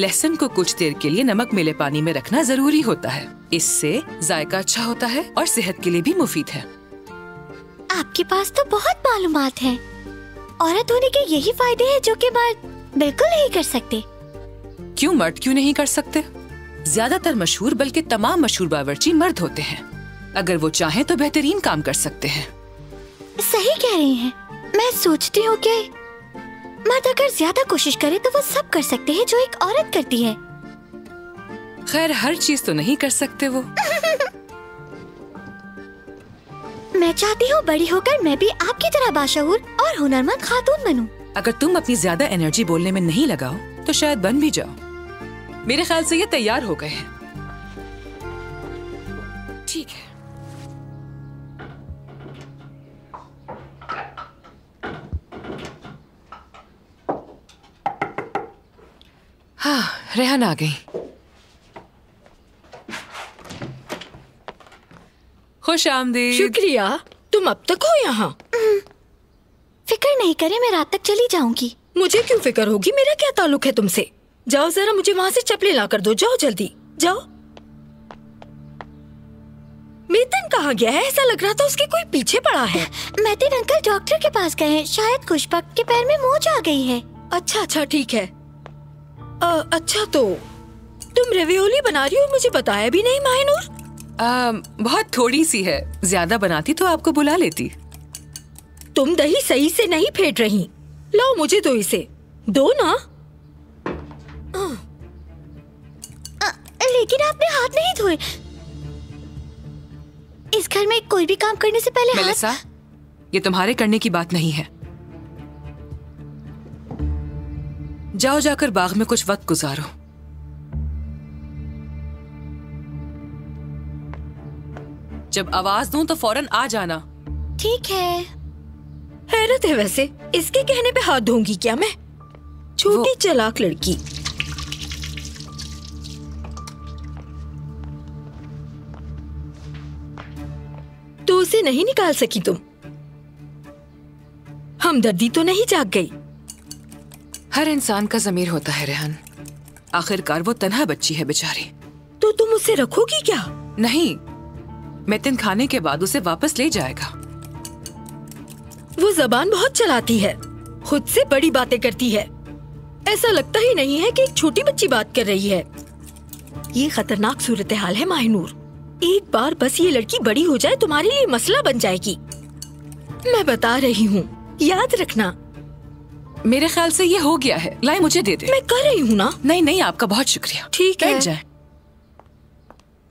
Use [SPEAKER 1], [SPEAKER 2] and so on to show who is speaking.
[SPEAKER 1] लहसुन को कुछ देर के लिए नमक मिले पानी में रखना ज़रूरी होता है। इससे जायका अच्छा होता है और सेहत के लिए भी मुफीद है।
[SPEAKER 2] आपके पास तो बहुत मालूम है। औरत होने के यही फ़ायदे हैं जो कि मर्द बिल्कुल नहीं कर सकते।
[SPEAKER 1] क्यों मर्द क्यों नहीं कर सकते? ज़्यादातर मशहूर बल्कि तमाम मशहूर बावर्ची मर्द होते हैं। अगर वो चाहें तो बेहतरीन काम कर सकते हैं।
[SPEAKER 2] सही कह रही हैं। मैं सोचती हूँ कि मर्द अगर ज़्यादा कोशिश करे तो वो सब कर सकते हैं जो एक औरत करती है।
[SPEAKER 1] खैर हर चीज़ तो नहीं कर सकते वो।
[SPEAKER 2] मैं चाहती हूँ बड़ी होकर मैं भी आपकी तरह बाशऊर और हुनरमंद खातून बनूं।
[SPEAKER 1] अगर तुम अपनी ज़्यादा एनर्जी बोलने में नहीं लगाओ तो शायद बन भी जाओ। मेरे ख्याल से ये तैयार हो गए हैं। ठीक है। हाँ रेहान आ गई। खुश आमदी
[SPEAKER 3] शुक्रिया तुम अब तक हो यहाँ।
[SPEAKER 2] फ़िक्र नहीं करे मैं रात तक चली जाऊँगी।
[SPEAKER 3] मुझे क्यों फ़िक्र होगी? मेरा क्या ताल्लुक है तुमसे? जाओ जरा मुझे वहाँ से चपले ला कर दो। जाओ जल्दी। जाओ। मेतन कहाँ गया है? ऐसा लग रहा था उसके कोई पीछे पड़ा है।
[SPEAKER 2] मैतिन अंकल डॉक्टर के पास गए हैं। शायद खुशबक के पैर में मोच आ गई है।
[SPEAKER 3] अच्छा अच्छा ठीक है। अ, अच्छा तो तुम रेवियोली बना रही हो मुझे बताया भी नहीं माहिनूर?
[SPEAKER 1] आ, बहुत थोड़ी सी है। ज़्यादा बनाती तो आपको बुला लेती।
[SPEAKER 3] तुम दही सही से नहीं फेंट रही। लो मुझे दो इसे। दो ना।
[SPEAKER 2] अ, लेकिन आपने हाथ नहीं धोए। इस घर में कोई भी काम करने से पहले हाथ
[SPEAKER 1] ये तुम्हारे करने की बात नहीं है। जाओ जाकर बाग में कुछ वक्त गुजारो। जब आवाज़ दूँ तो फ़ौरन आ जाना।
[SPEAKER 2] ठीक है।
[SPEAKER 3] हैरत है वैसे। इसके कहने पे हाथ धोंगी क्या मैं? छोटी चलाक लड़की। तो उसे नहीं निकाल सकी तुम? हमदर्दी तो नहीं जाग गई।
[SPEAKER 1] हर इंसान का जमीर होता है रेहान। आखिरकार वो तनहा बच्ची है बेचारी।
[SPEAKER 3] तो तुम उसे रखोगी क्या?
[SPEAKER 1] नहीं मेतिन खाने के बाद उसे वापस ले जाएगा।
[SPEAKER 3] वो जबान बहुत चलाती है खुद से बड़ी बातें करती है। ऐसा लगता ही नहीं है कि एक छोटी बच्ची बात कर रही है। ये खतरनाक सूरत हाल है माहिनूर। एक बार बस ये लड़की बड़ी हो जाए तुम्हारे लिए मसला बन जाएगी। मैं बता रही हूँ याद रखना
[SPEAKER 1] मेरे ख्याल से ये हो गया है। लाई मुझे दे दे।
[SPEAKER 3] मैं कर रही हूँ ना।
[SPEAKER 1] नहीं नहीं आपका बहुत शुक्रिया।
[SPEAKER 3] ठीक है।
[SPEAKER 1] जाए।